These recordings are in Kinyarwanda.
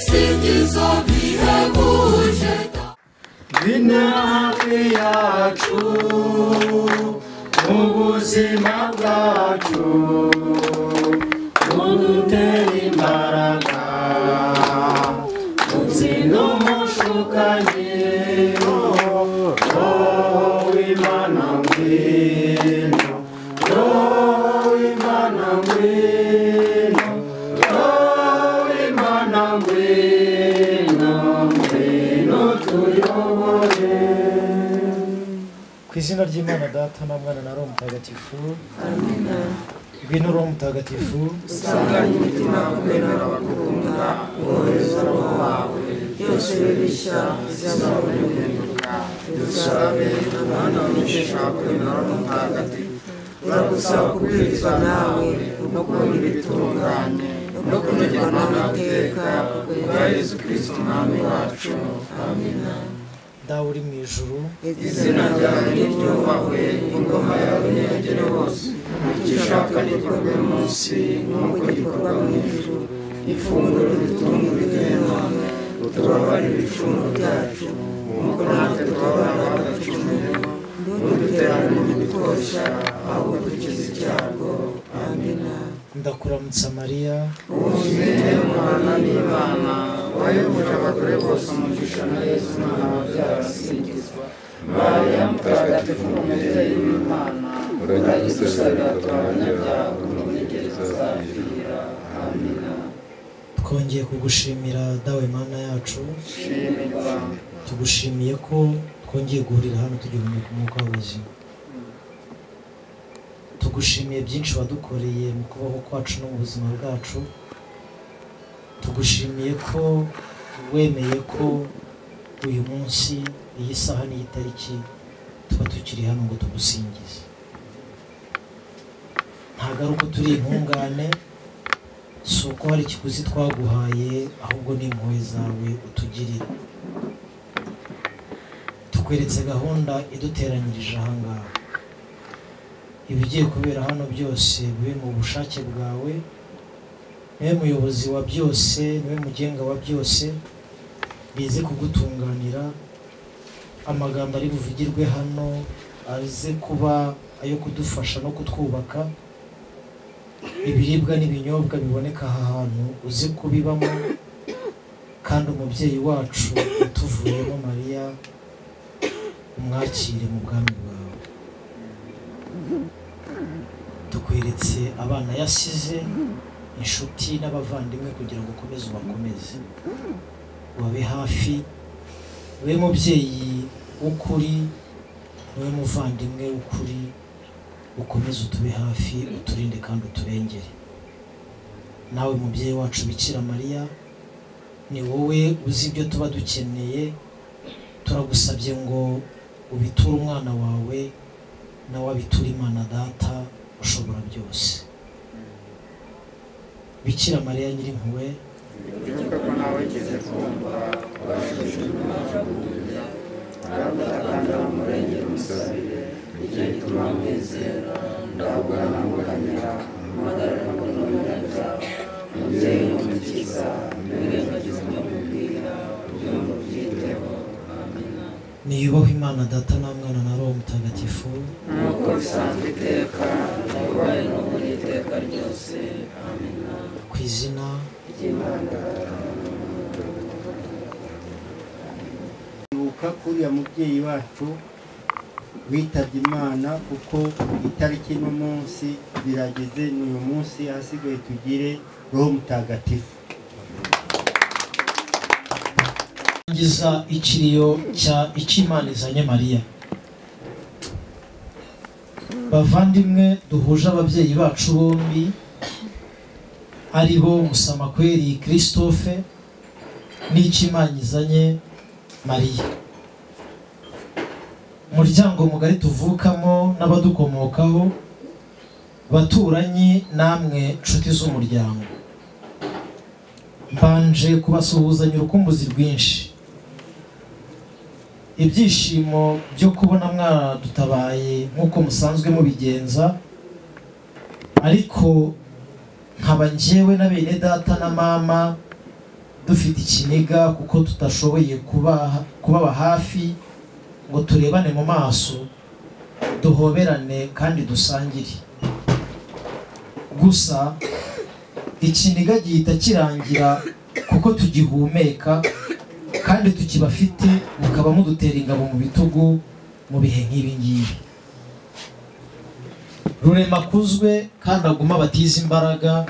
ibisingizo bihebuje bine hafi yacu mu buzima bwacu izina ry'imana data na mwana na roho mutagatifu ngwino roho mutagatifu usanganye imitima kwemera abakunda wohereza roho wawe byose bibishya bizabona guhinduka dusabe umwana w'umugisha kwemera roho mutagatifu turagusaba kubwirizwa nawe no kubona ibitunganye no kunogerwa n'amateka bwa yesu kirisito umwami wacu amina dawe uri mu ijuru. Izina ryawe niryubahwe ingoma yawe niyogere hose icyo ushaka gikorwe munsi nk'uko gikorwa mu ijuru. Ifunguro ritungurire none utubabarire ibicumuro byacu. Nk'uko natwe tubabarira abadacumuye ntuduterane mu bitosha ahubwo dukize icyago. Amina ndakuramutsa mariya. Wuzuye umwana n'imana. Abagore bose umugisha na yesu umwana wabyara asingizwa mariya mutagatifu umubyeyi w'imana uragidusabira turabanyabyaha twongeye kugushimira dawe mana yacu. Tugushimiye ko twongeye guhurira hano tugihumeka umwuka w'ubuzima. Tugushimiye byinshi wadukoreye mu kubaho kwacu no mu buzima bwacu. Tugushimiye ko wemeye ko uyu munsi iyi saha n'iyi tariki tuba tukiri hano ngo tugusingize. Ntabwo ari uko turi intungane si uko hari ikiguzi twaguhaye ahubwo ni impuhwe zawe utugirira tukweretse gahunda iduteranyirije ahangaha ibigiye kubera hano byose bibe mu bushake bwawe ni we muyobozi wa byose ni we mugenga wa byose bize kugutunganira. Amagambo ari buvugirwe hano aze kuba ayo kudufasha no kutwubaka. Ibiribwa n'ibinyobwa biboneka aha hantu uze kubibamo kandi umubyeyi wacu utuvuyemo mariya umwakire mu bwami bwawe. Tukweretse abana yasize inshuti n'abavandimwe kugira ngo ukomeze ubakomeze. Ubabe hafi ube mubyeyi w'ukuri ube muvandimwe w'ukuri ukomeze utube hafi uturinde kandi uturengere nawe mubyeyi wacu bikira mariya ni wowe uzi ibyo tuba dukeneye turagusabye ngo ubiture umwana wawe nawe abiture imana data ushobora byose. Bikira mariya nyirimpuhwe wibuke ko nawe wigeze kumva wabashije kumenya aragutakambira umurengera umusabire igihe gituma mwizera ndahugura namuramira mpagarara ngo n'umunyabyaha umubyeyi w'umukiza ntiwirengagize ibyo mubwira ubyumva ubyiteho amina niyubahwe imana data na mwana na roho mutagatifu nk'uko bisanzwe iteka yabaye n'ubu n'iteka ryose amina ku izina kuriya mubyeyi wacu witabye imana kuko itariki n'umunsi birageze ni uyu munsi hasigaye tugire roho mutagatifu. Ngiza ikiriyo cya icy'imana izanye mariya bavandimwe duhuje ababyeyi bacu bombi ari bo musamakweri christophe n'icy'imana izanye mariya umuryango mugari tuvukamo n'abadukomokaho baturanyi namwe nshuti z'umuryango. Mbanje kubasuhuzanya urukumbuzi rwinshi. Ibyishimo byo kubona mwadutabaye nk'uko musanzwe mubigenza ariko nkaba njyewe na bene data na mama dufite ikiniga kuko tudashoboye kuba kubaba hafi ngo turebane mu maso duhoberane kandi dusangire. Gusa ikiniga gihita kirangira kuko tugihumeka kandi tukibafite mukaba mudutera ingabo mu bitugu mu bihe nk'ibi ngibi. Rurema akuzwe kandi aguma batiza imbaraga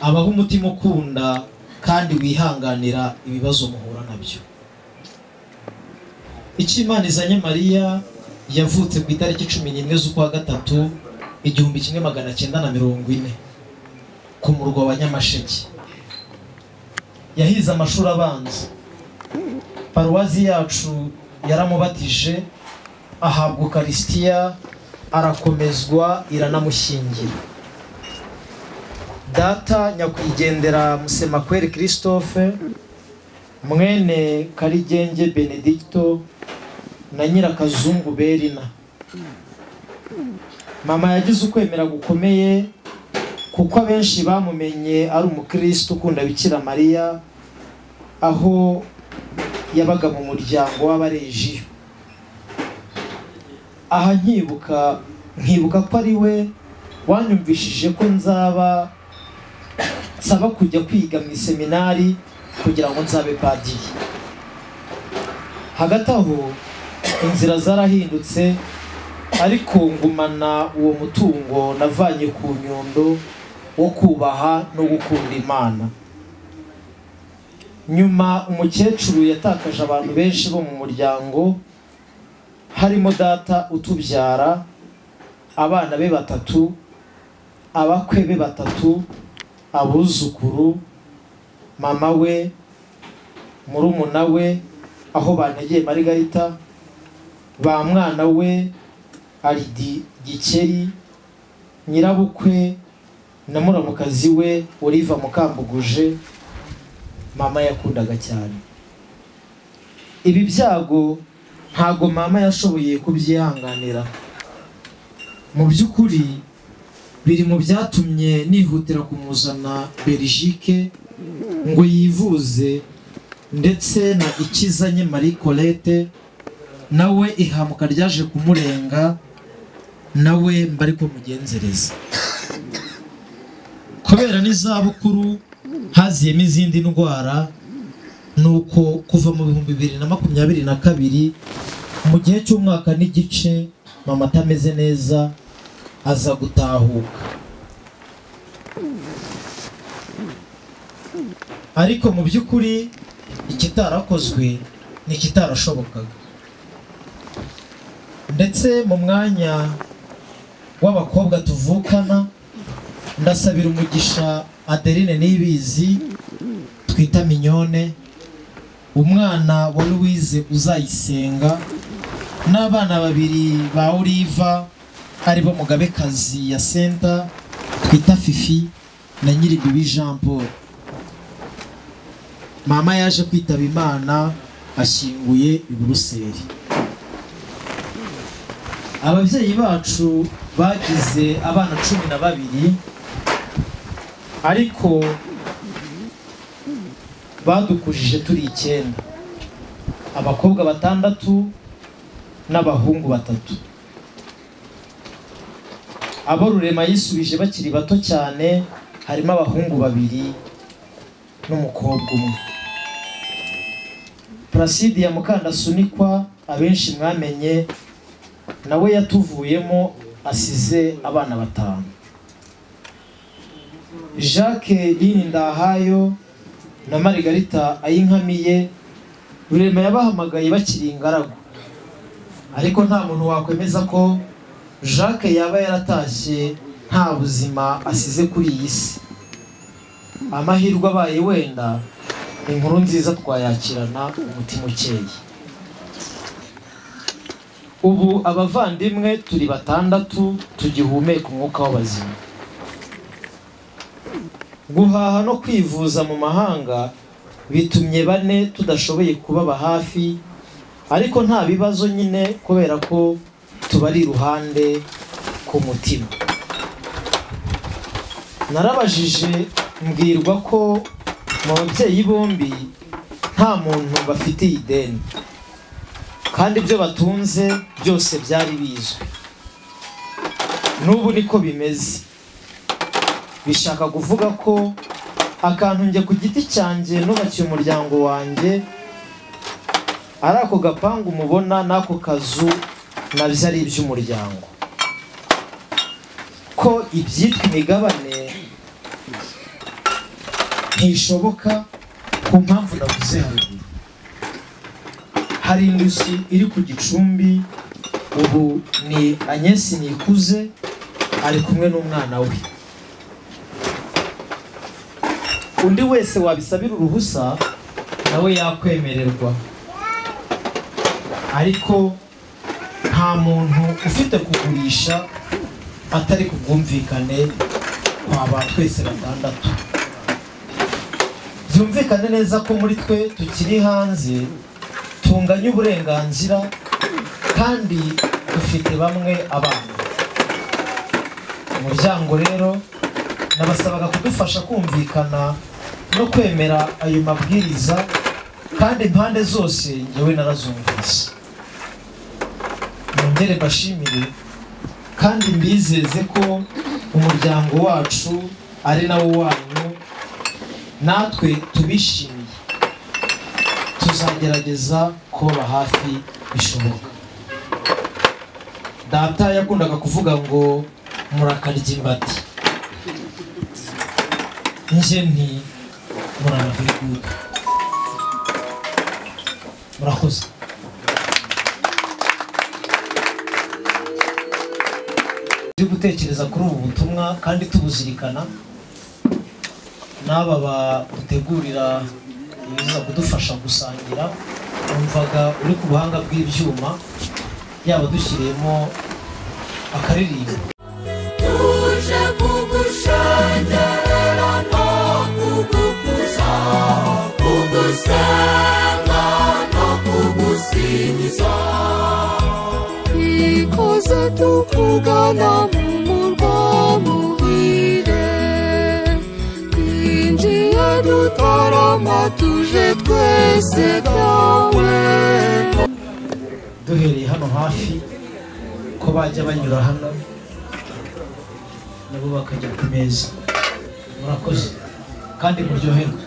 abaho umutima ukunda kandi wihanganira ibibazo muhura na byo. Icyo imana izanye mariya yavutse ku itariki cumi n'imwe z'ukwa gatatu igihumbi kimwe magana cyenda na mirongo ine ku murwa wa nyamasheke. Yahize amashuri abanza. Paruwazi yacu yaramubatije ahabwa ukarisitiya arakomezwa iranamushyingira. Data nyakwigendera musemakweri christophe mwene karigenge benedicto na nyirakazungu berina. Mama yagize ukwemera gukomeye kuko abenshi bamumenye ari umukristo ukunda bikira mariya aho yabaga mu muryango w'abarejiyo aha nkibuka nkibuka ko ari we wanyumvishije ko nzaba nsaba kujya kwiga mu iseminari kugira ngo nzabe padiri. Hagati aho inzira zarahindutse ariko ngumana uwo mutungo navanye ku nyundo wo kubaha no gukunda imana. Nyuma umukecuru yatakaje abantu benshi bo mu muryango harimo data utubyara abana be batatu abakwe be batatu abuzukuru mama we murumuna we aho bantegeye marigarita ba mwana we aridi gikeri nyirabukwe na muramukazi we oliva mukambuguje mama yakundaga cyane. Ibi byago ntago mama yashoboye kubyihanganira. Mu by'ukuri biri mu byatumye nihutira kumuzana Belgique ngo yivuze ndetse na ikizanye Marie Colette nawe ihamuka ryaje kumurenga nawe mba ariko mugenzereza kubera n'izabukuru haziyemo izindi ndwara nuko kuva mu bihumbi bibiri na makumyabiri na kabiri mu gihe cy'umwaka n'igice mama atameze neza aza gutahuka. Ariko mu by'ukuri ikitarakozwe ni ikitarashobokaga ndetse mu mwanya w'abakobwa tuvukana ndasabira umugisha adeline nibizi twita minyone umwana wa louise uzayisenga n'abana babiri ba oliva ari bo mugabekazi ya senta twita fifi na nyiribibi jean paul. Mama yaje kwitaba imana ashyinguye i buruseli. Ababyeyi bacu bagize abana cumi na babiri ariko badukujije turi icyenda. Abakobwa batandatu n'abahungu batatu. Abo rurema yisubije bakiri bato cyane harimo abahungu babiri n'umukobwa umwe. Placide ya mukandasunikwa abenshi mwamenye nawe yatuvuyemo asize abana batanu. Jacques lini ndahayo na marigarita ayinkamiye rurema yabahamagaye bakiri ingaragu. Ariko nta muntu wakwemeza ko jacques yaba yaratashye nta buzima asize kuri iyi si. Amahirwe abaye wenda inkuru nziza twayakirana umutima ukeye. Ubu abavandimwe turi batandatu tugihumeka umwuka w'abazima. Guhaha no kwivuza mu mahanga bitumye bane tudashoboye kubaba hafi ariko nta bibazo nyine kubera ko tubari iruhande ku mutima narabajije mbwirwa ko mu babyeyi bombi nta muntu bafitiye ideni. Kandi ibyo batunze byose byari bizwi. N'ubu niko bimeze. Bishaka kuvuga ko akantu njye ku giti cyanjye nubakiye umuryango wanjye ari ako gapangu mubona n'ako kazu na byo ari iby'umuryango. Ko ibyitwa imigabane ntishoboka ku mpamvu navuze haruguru hari indushyi iri ku gicumbi ubu ni anyesi nikuze ari kumwe n'umwana we. Undi wese wabisabira uruhusa nawe yakwemererwa. Ariko nta muntu ufite kugurisha atari ku bwumvikane kwa ba twese batandatu. Byumvikane neza ko muri twe tukiri hanze tunganya uburenganzira kandi dufite bamwe abana. Umuryango rero nabasabaga kudufasha kumvikana no kwemera ayo mabwiriza kandi impande zose ngewe narazumvise. Nongere mbashimire kandi mbizeze ko umuryango wacu ari nawo wanyu. Natwe tubishimiye. Tuzagerageza kuba hafi bishoboka. Data yakundaga kuvuga ngo murakarya imbati nje nti muranaviguka murakoze. Turi gutekereza kuri ubu butumwa kandi tubuzirikana. N'aba badutegurira ibiza kudufasha gusangira numvaga uri ku buhanga bw'ibyuma yaba dushyiriyemo akaririmbo. Tuje kugushengerera no kugukuza kugusenga no kugusingiza. Ikoze tukugana mu dutarama tuje twese dawe duhereye hano hafi ko bajya banyura hano nabo bakajya ku meza. Murakoze kandi muryoherwe.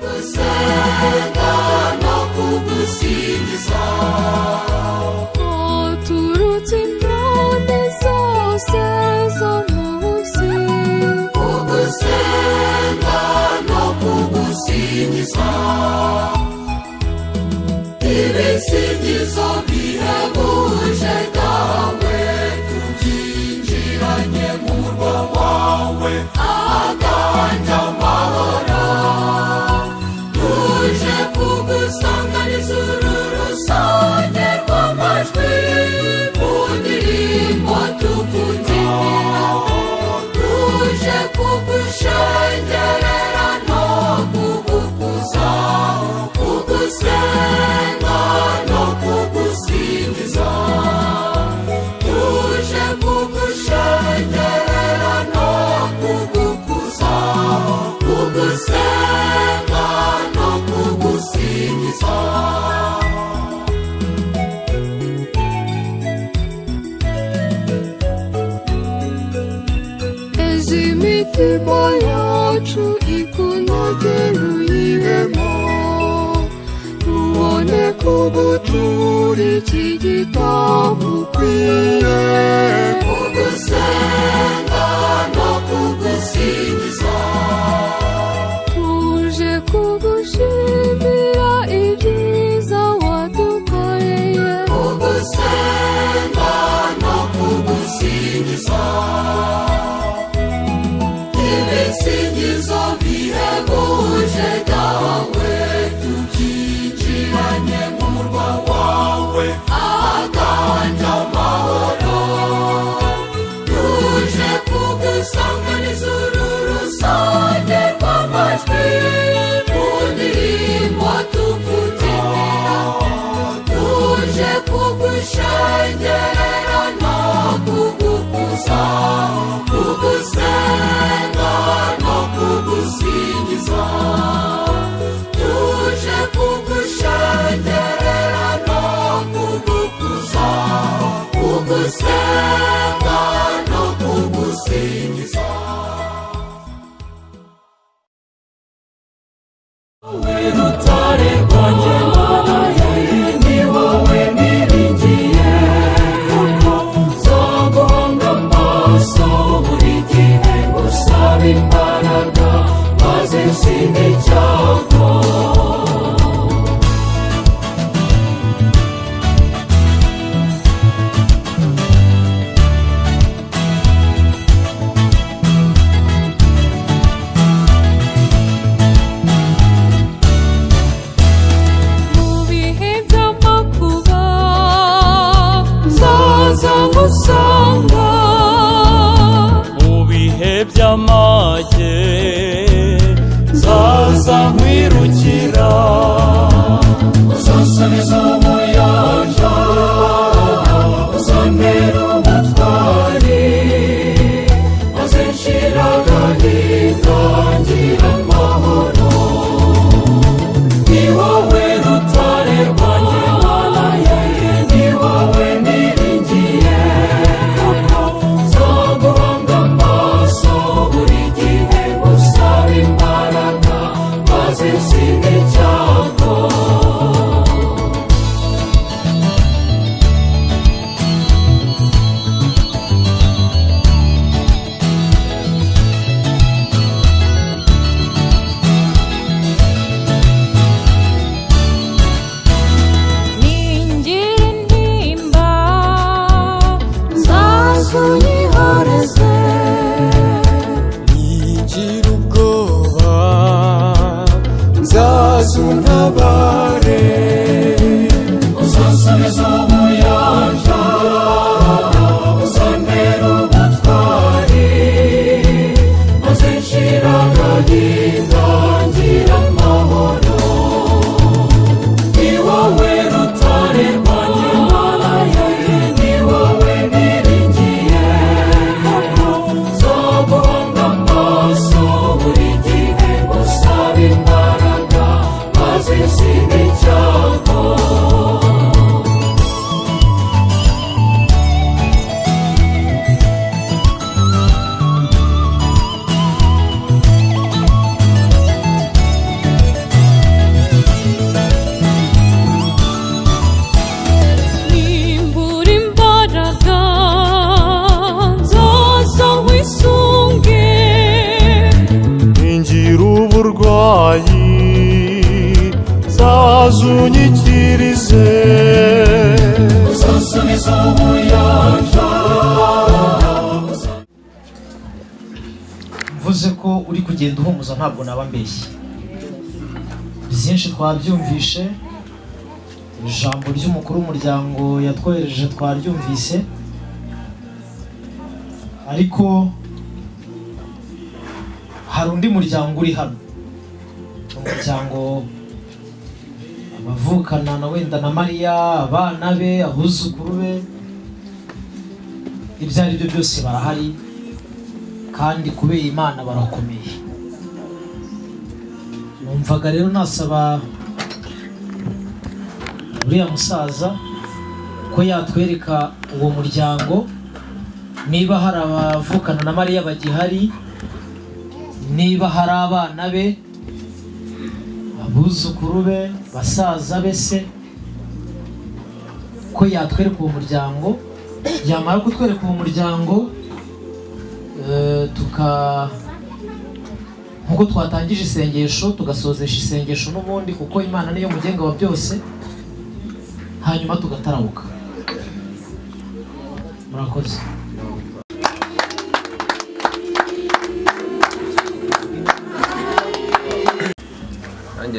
Gusenga no kugusingiza turutse impande zose zo munsi kugusenga no Assim se desfaz e vem se desordem. Kugusenga no kugusingiza ezi imitima yacu ikunogera uyibemo tubone kugutura iki gitambo ukwiye kugusenga no kugusingiza kugusenga uburwayi zaza unyikirize uzansubiza umuyanja mvuze ko uri kugenda uhumuza ntabwo naba mbeshye. Byinshi twabyumvishe ijambo ry'umukuru w'umuryango yatwohereje twaryumvise. Ariko hari undi muryango uri hano. Umuryango abavukana na wenda na mariya abana be abuzukuru be ibyo ari byo byose barahari kandi kubera imana barakomeye. Numvaga rero nasaba uriya musaza ko yatwereka uwo muryango niba hari abavukana na mariya bagihari niba hari abana be abuzukuru be basaza be se ko yatwereka uwo muryango yamara kutwereka uwo muryango eh, tuka nk'uko twatangije isengesho tugasozesha isengesho n'ubundi kuko imana niyo mugenga wa byose hanyuma tugatarabuka murakoze.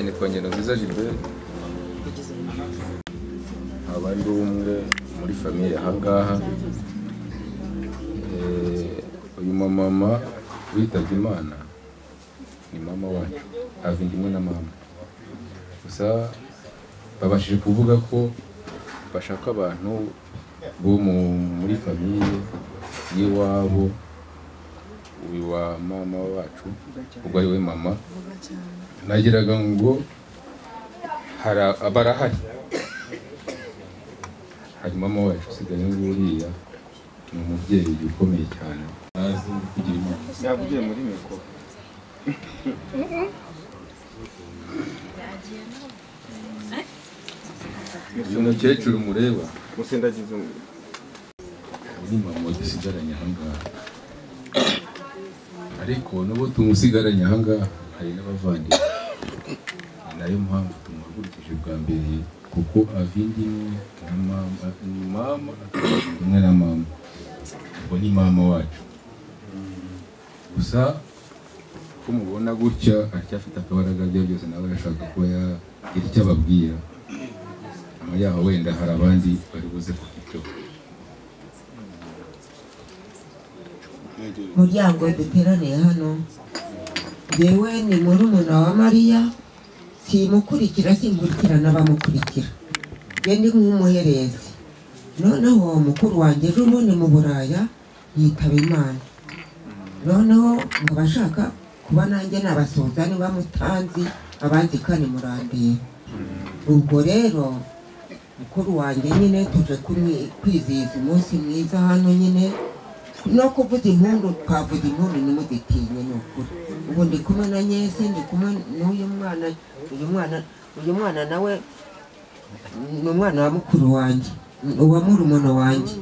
Kongera nziza Gilbert nkaba ndi umwe muri famiye ahangaha Eh, uyu mumama witabye imana ni mama wacu ava indimwe na mama. Gusa babashije kuvuga ko bashaka abantu bo mu- muri famiye y'iwabo. Uyu wa mama wacu ubwo ari we mama nagiraga ngo hari barahari hari mama wacu usigaye nguriya ni umubyeyi ukomeye cyane. Azi kugira imana yavugiye muri mikoro uyu mukecuru mureba. Musindagize ni mama dusigaranye ahangaha ariko n'ubu tumusigaranye ahangaha hari n'abavandimwe. Ni na yo mpamvu tumuhagurukije bwa mbere kuko avindi imwe na mama ni mama umwe na mama. Ubwo ni mama wacu. Gusa ko mubona gutya aracyafite akabaraga bye byose nawe arashaka kuba yagira icyo ababwira. Nyuma yaho wenda hari abandi bari buze kukicaho muryango duteraniye hano. Njyewe ni murumuna wa mariya simukurikira sinkurikira n'abamukurikira njye ndi nk'umuherezi. Noneho mukuru wanjye ejo bundi mu buraya yitaba imana. Noneho nkaba ashaka kuba nanjye nabasoza niba mutanzi abanzi kane murandiye ubwo rero mukuru wanjye nyine tuje kwizihiza umunsi mwiza hano nyine. No kuvuza impundu twavuza impundu ntimuzitinye ni ukuri ubu ndi kumwe na nyesi ndi kumwe n'uyu mwana uyu mwana uyu mwana nawe ni umwana wa mukuru wanjye uwa murumuna wanjye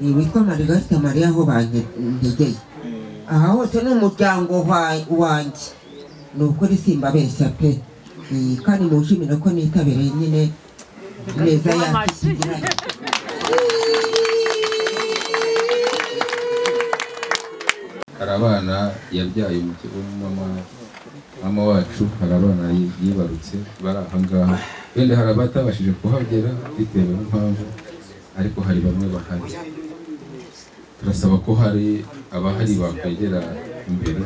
Ni witwa marigasita mariya aho bantegeye aha hose ni umuryango wa- wanjye ni ukuri simbabeshya pe Eh, kandi munshimire ko nitabiriye nyine neza yacu hari abana yabyaye mama wacu hari abana yi- yibarutse bari aha ngaha. Wenda hari abatabashije kuhagera bitewe n'impamvu ariko hari bamwe bahari. Turasaba ko hari abahari bakwegera imbere.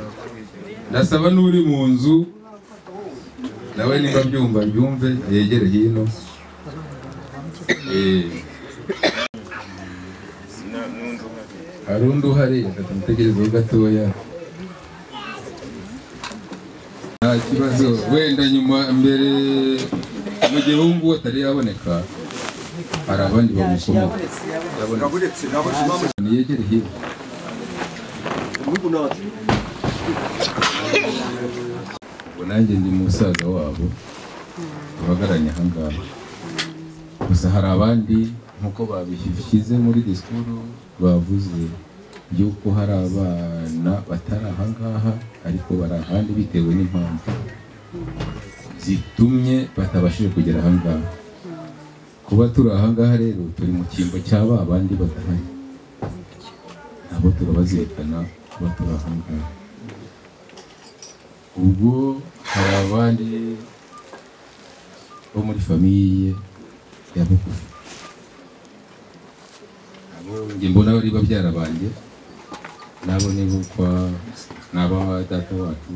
Ndasaba n'uri mu nzu nawe niba byumva byumve yegere hino Eh, na- n'undi uhari. Hari undi uhari reka tumutegerezeho gatoya nta kibazo wenda nyuma mbere mu gihe ubu ngubu atari yaboneka hari abandi bamukomoka niyegere hino ubwo nanjye ndi musaza wabo duhagararanye aha ngaha gusa hari abandi nk'uko babishyize muri disikuru bavuze y'uko hari abana batari aha ngaha ariko bari ahandi bitewe n'impamvu zitumye batabashije kugera aha ngaha. Kuba turi aha ngaha rero turi mu cyimbo cya ba bandi badahari. Nabo turabazirikana kuba turi aha ngaha. Ubwo hari abandi bo muri famiye ya bugufi njye mbona bari babyara banjye nabo ni aba data wacu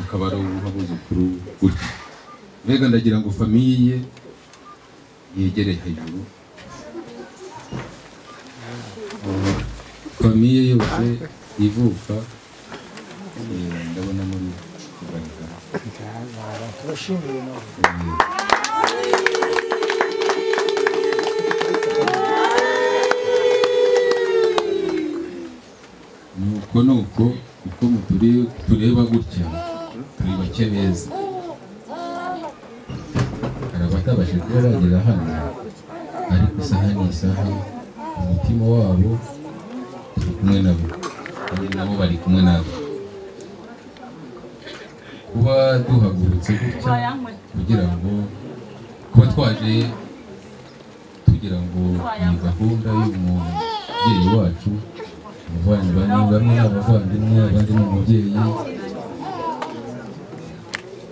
akaba ari uw'abuzukuru gutya mbega ndagira ngo famiye yegere hejuru famiye yose ivuka. Eh, ndabona muri kugaragara nuko nuko uko muturi- tureba gutya turi bake beza hari abatabashije kuba bagera hano ariko isaha ni isaha umutima wabo turi kumwe nabo. Kandi nabo bari kumwe nabo. Kuba duhagurutse gutya kugira ngo kuba twaje tugira ngo iyi gahunda y'umubyeyi wacu umuvandimwe bamwe ni abavandimwe abandi ni umubyeyi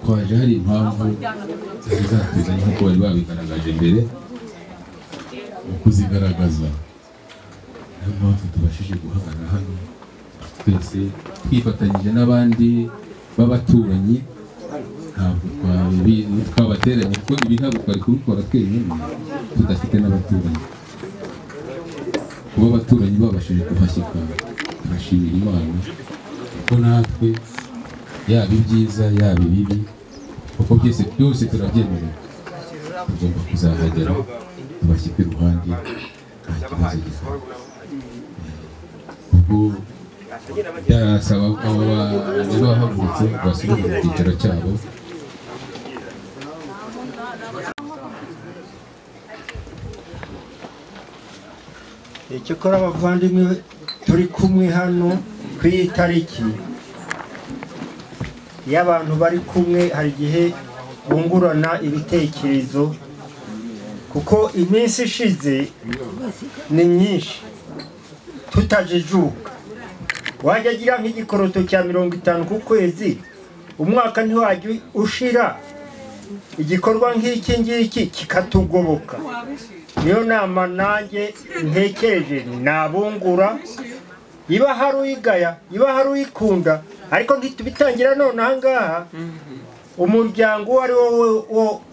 twaje hari impamvu zari zatuzanye nk'uko bari babigaragaje mbere mu kuzigaragaza niyo mpamvu tubashije guhagarara hano twese twifatanyije n'abandi b'abaturanyi ntabwo twabateranye kuko ibi ntabwo twari kubikora twenyine tudafite n'abaturanyi kuba abaturanyi babashije kuhashyika turashimira imana kuko natwe yaba ibyiza yaba ibibi kuko byose byose turabyemerera tugomba kuzahagera tubashyike iruhande nta kibazo gihari ubwo byasaba aba niba bahagurutse basubire mu cyicaro cyabo. Icyakora abavandimwe turi kumwe hano ku iyi tariki iyo abantu bari kumwe hari igihe bungurana ibitekerezo kuko iminsi ishize ni myinshi. Tutajijuka. Wajya agira nk'igikoroto cya mirongo itanu ku kwezi umwaka ntiwajya ushira. Igikorwa nk'iki ngiki kikatugoboka. Niyo nama nanjye ntekereje nabungura iba hari uyigaya iba hari uyikunda ariko ntitubitangira none aha ngaha umuryango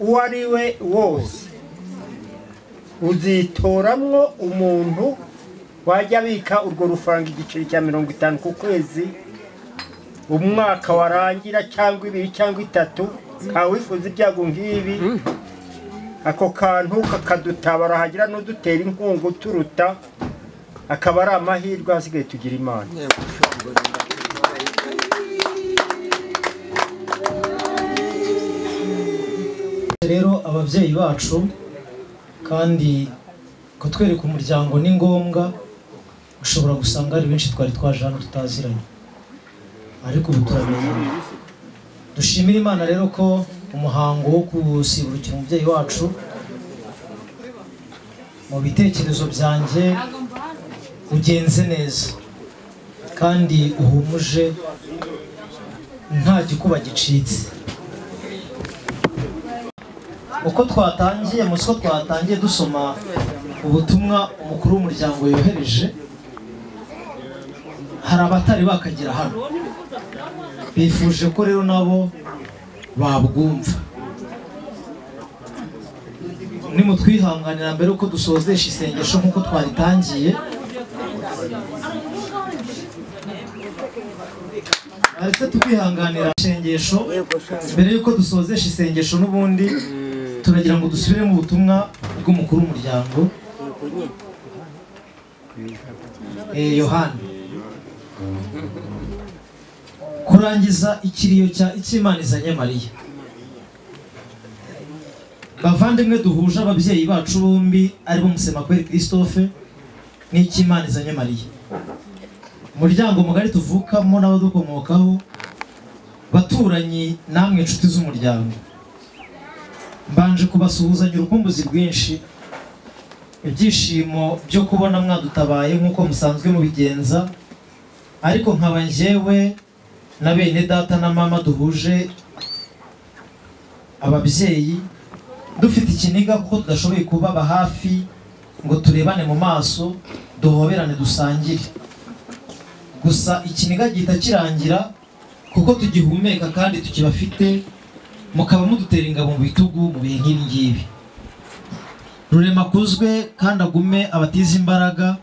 uwo ari we wose. Uzitoramwo umuntu wajya abika urwo rufaranga igiceri cya mirongo itanu ku kwezi umwaka warangira cyangwa ibiri cyangwa itatu ntawifuza ibyago nk'ibi. Ako kantu kakadutabara hagira n'udutera inkunga uturuta akaba ari amahirwe hasigaye tugira imana. Rero ababyeyi bacu kandi kutwereka umuryango ni ngombwa ushobora gusanga hari benshi twari twaje hano tutaziranye. Ariko ubu turamenye dushimire imana rero ko umuhango wo gusiburukira umubyeyi wacu mu bitekerezo byanjye ugenze neza. Kandi uhumuje nta gikuba gicitse. Uko twatangiye mu twatangiye dusoma ubutumwa umukuru w'umuryango yohereje hari abatari bakagera hano. Bifuje ko rero nabo babwumva. Nimutwihanganira mbere yuko dusozesha isengesho nk'uko twaritangiye. Aretse tukihanganira isengesho mbere yuko dusozesha isengesho n'ubundi turagira ngo dusubire mu butumwa bw'umukuru w'umuryango. Eh, yohani kurangiza ikiriyo cya izanye mariya bavandimwe duhuje ababyeyi bacu bombi ari bo musemakweri christophe n'icy'imana izanye mariya umuryango mugari tuvukamo n'abadukomokaho baturanyi namwe inshuti z'umuryango. Mbanje kubasuhuzanya urukumbuzi rwinshi ibyishimo byo kubona mwadutabaye nk'uko musanzwe mubigenza ariko nkaba njyewe na bene data na mama duhuje ababyeyi dufite ikiniga kuko tudashoboye kubaba hafi ngo turebane mu maso duhoberane dusangire. Gusa ikiniga gihita kirangira kuko tugihumeka kandi tukibafite mukaba mudutera ingabo mu bitugu mu bihe nk'ibi ngibi. Rurema akuzwe kandi agume abatiza imbaraga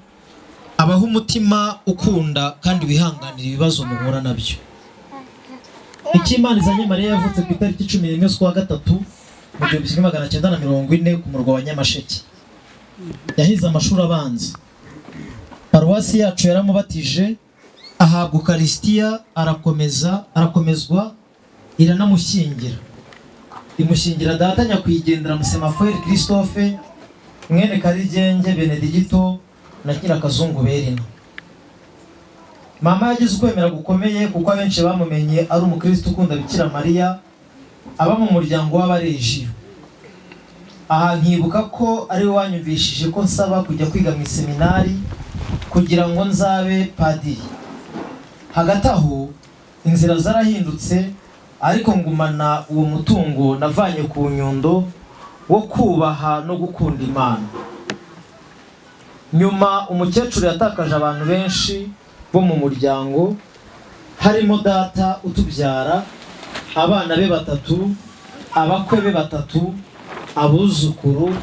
abaha umutima ukunda kandi wihanganira ibibazo muhura na byo. Icy'imana izanye mariya yavutse ku itariki cumi n'imwe z'ukwa gatatu mu gihumbi kimwe magana cyenda na mirongo ine ku murwa wa nyamasheke? Yahize amashuri abanza. Paruwasi yacu yaramubatije ahabwa ukarisitiya arakomeza arakomezwa iranamushyingira. Imushyingira data nyakwigendera musemafueri christophe mwene karigenge benedigito na nyirakazungu berina mama yagize ukwemera gukomeye kuko abenshi bamumenye ari umukristo ukunda bikira mariya aba mu muryango w'abarejiyo aha nkibuka ko ari we wanyumvishije ko nsaba kujya kwiga mu iseminari kugira ngo nzabe padiri. Hagati aho inzira zarahindutse ariko ngumana uwo mutungo navanye ku nyundo wo kubaha no gukunda imana. Nyuma umukecuru yatakaje abantu benshi bo mu muryango harimo data utubyara abana be batatu abakwe be batatu abuzukuru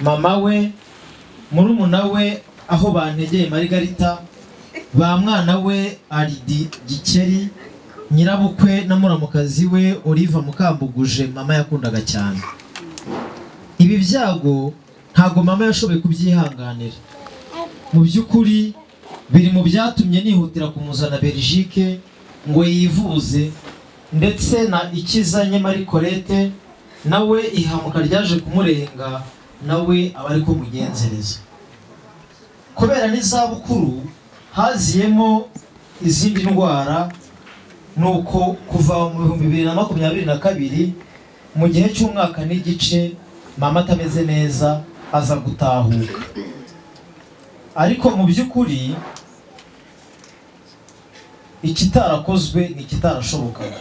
mama we murumuna we aho bantegeye marigarita ba mwana we aridi gikeri nyirabukwe na muramukazi we oliva mukambuguje mama yakundaga cyane. Ibi byago ntabwo mama yashoboye kubyihanganira. Mu by'ukuri biri mu byatumye nihutira kumuzana Belgique ngo yivuze. Ndetse na ikizanye Marie Colette nawe ihamuka ryaje kumurenga nawe aba ari kumugenzereza kubera n'izabukuru haziyemo izindi ndwara nuko kuva mu bihumbi bibiri na makumyabiri na kabiri mu gihe cy'umwaka n'igice mama atameze neza aza gutahuka. Ariko mu by'ukuri ikitarakozwe ni ikitarashobokaga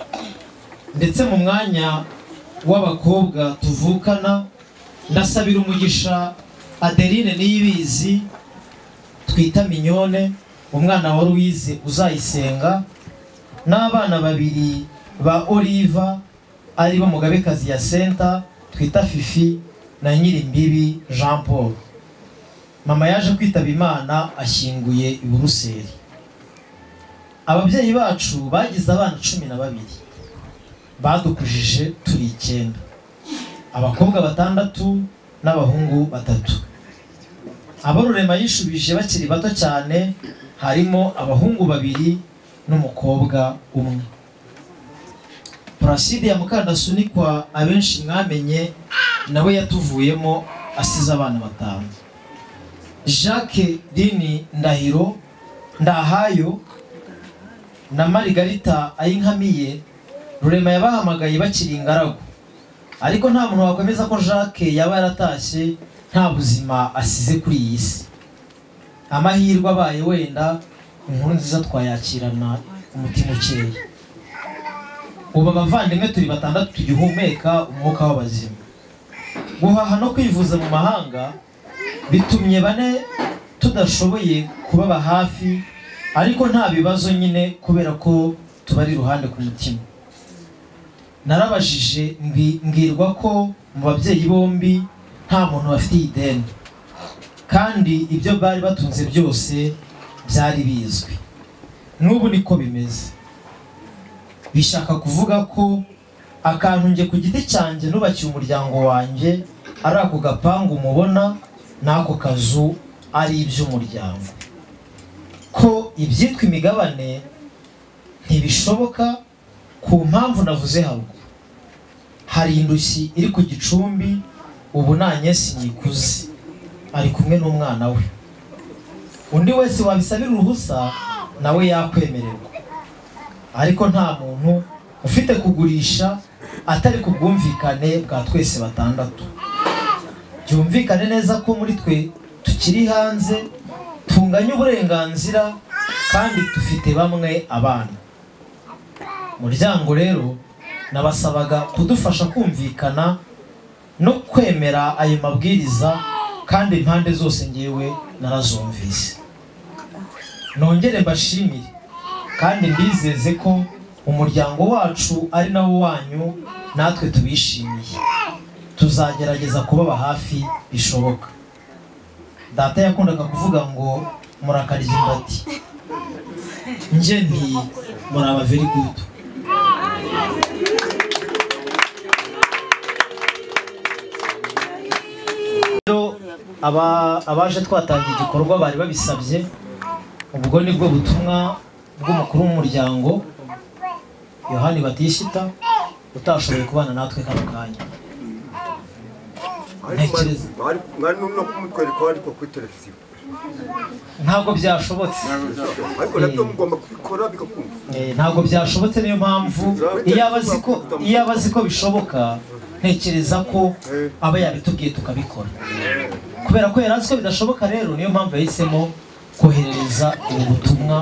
ndetse mu mwanya w'abakobwa tuvukana ndasabira umugisha adeline niyibizi twita minyone umwana wa louise uzayisenga n'abana babiri ba oliva ari bo mugabekazi ya senta twita fifi na nyirimbibi jean paul. Mama yaje kwitaba imana ashyinguye i buruseli. Ababyeyi bacu bagize abana cumi na babiri. Badukujije turi icyenda. Abakobwa batandatu n'abahungu batatu. Abo rurema yishubije bakiri bato cyane harimo abahungu babiri n'umukobwa umwe. Placide ya Mukandasunikwa abenshi mwamenye nawe yatuvuyemo asize abana batanu. Jacques Dini Ndahiro Ndahayo na Margarita Ayinkamiye Rurema yabahamagaye bakiri ingaragu. Ariko nta muntu wakwemeza ko Jacques yaba yaratashye nta buzima asize kuri iyi si. Amahirwe abaye wenda inkuru nziza twayakirana umutima ukeye. Ubu abavandimwe turi batandatu tugihumeka umwuka w'abazima. Guhaha no kwivuza mu mahanga bitumye bane tudashoboye kubaba hafi ariko nta bibazo nyine kubera ko tubari iruhande ku mutima. Narabajije mbwirwa ko mu babyeyi bombi nta muntu bafitiye ideni. Kandi ibyo bari batunze byose byari bizwi. N'ubu niko bimeze. Bishaka kuvuga ko akantu njye ku giti cyanjye nubakiye umuryango wanjye ari ako gapangu mubona n'ako kazu ari iby'umuryango. Ko ibyitwa imigabane ntibishoboka ku mpamvu navuze haruguru. Hari indushyi iri ku gicumbi ubu nta nyesi ari kumwe n'umwana we. Undi wese wabisabira uruhusa nawe yakwemererwa. Ariko nta muntu ufite kugurisha atari ku bwumvikane bwa twese batandatu. Byumvikane neza ko muri twe tukiri hanze tunganya uburenganzira kandi dufite bamwe abana. Muryango rero nabasabaga kudufasha kumvikana no kwemera ayo mabwiriza kandi impande zose ngewe narazumvise. Nongere mbashimire kandi mbizeze ko umuryango wacu ari nawo wanyu natwe tubishimiye. Tuzagerageza kubaba hafi bishoboka. Data yakundaga kuvuga ngo murakarya imbati nje nti muraba very good. Aba- abaje twatangiye igikorwa bari babisabye ubwo ni bwo butumwa bw'umukuru w'umuryango yohani batishita utashoboye kubana natwe kano kanya. Ntekereza. mwari no kumutwereka ariko kuri televiziyo. Ntabwo byashobotse. Ariko na byo mugomba kubikora bigakunda. Eh, ntabwo byashobotse niyo mpamvu. Iyo aba azi ko bishoboka ntekereza ko aba yabitubwiye tukabikora. Kubera ko yari azi ko bidashoboka rero niyo mpamvu yahisemo koherereza ubu butumwa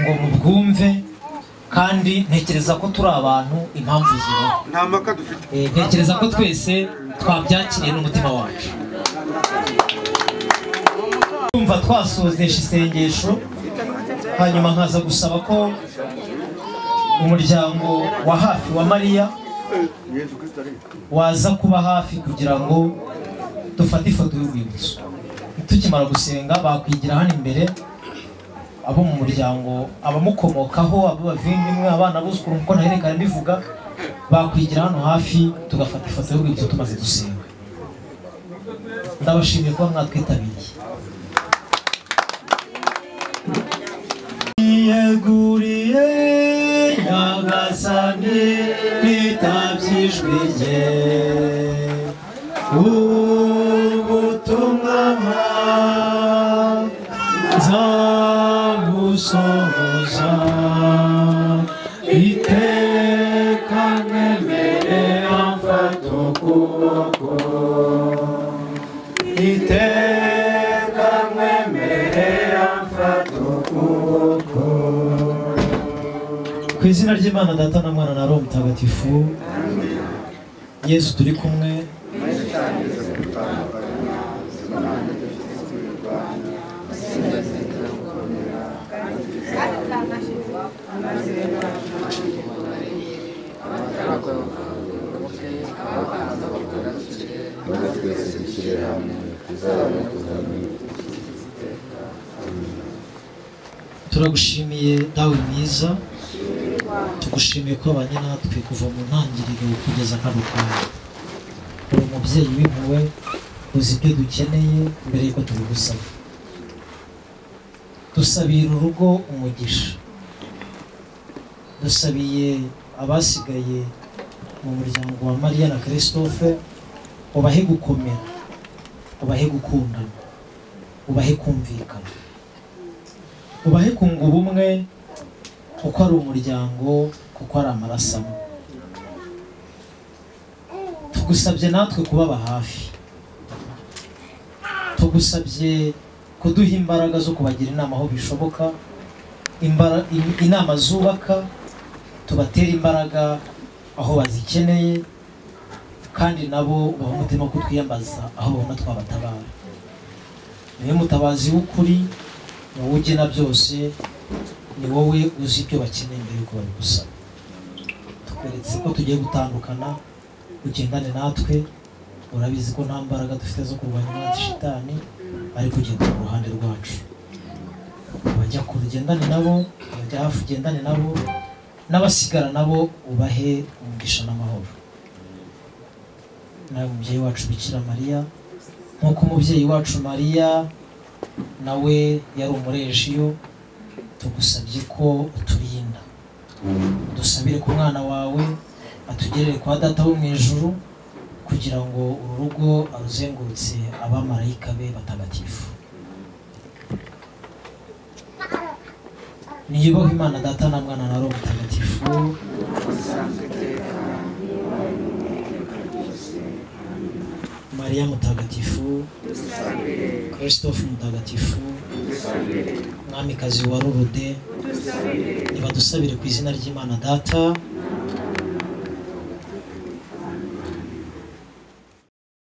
ngo mubwumve kandi ntekereza ko turi abantu impamvu zibaho. Eh, ntekereza ko twese twabyakiriye n'umutima wacu. Kumva twasozesha isengesho hanyuma nkaza gusaba ko umuryango wa hafi wa mariya waza kuba hafi kugira ngo dufate ifoto y'urwibutso. Tukimara gusenga bakwigira hano imbere abo mu muryango abamukomokaho abo bavindimwe abana buzukuru kuko ntaherekana mbivuga bakwigira hano hafi tugafata ifoto y'urwibutso tumaze gusenga. Ndabashimiye kuba mwatwitabiriye сами, и там сишь везде. Izina ry'imana data na mwana na roho mutagatifu yesu turi kumwe. Turagushimiye dawe mwiza tugushimiye ko abanye natwe kuva mu ntangiriro kugeza kano kanya uri umubyeyi w'impuhwe uzi ibyo dukeneye? Mbere y'uko tubigusaba. Dusabira urugo umugisha. Dusabiye abasigaye mu muryango wa mariya na christophe ubahe gukomera ubahe gukundana ubahe kumvikana. Ubahe kunga ubumwe kuko ari umuryango kuko ari amaraso amwe. Tugusabye natwe kubaba hafi. Tugusabye kuduha imbaraga zo kubagira inama aho bishoboka inama zubaka tubatera imbaraga aho bazikeneye kandi nabo baha umutima wo kutwiyambaza aho babona twabatabara. Niwe mutabazi w'ukuri wowe ugena byose ni wowe uzi ibyo bakeneye mbere yuko babigusaba. Tukweretse ko tugiye gutandukana ugendane natwe urabizi ko nta mbaraga dufite zo kurwanya umwanzi shitani ariko ugenda mu ruhande rwacu. Abajya kure ugendane nabo abajya hafi ugendane nabo n'abasigara nabo ubahe umugisha n'amahoro. Nawe mubyeyi wacu bikira mariya nk'uko umubyeyi wacu mariya nawe yari umurejiyo tugusabye ko uturinda. Dusabire ku mwana wawe atugerere kwa data wo mu ijuru kugira ngo uru rugo aruzengurutse abamarayika be batagatifu. Niyubaho imana data na mwana na roho mutagatifu. Mariya mutagatifu. Christophe mutagatifu. Mwamikazi wa rurude nibadusabire ku izina ry'imana data.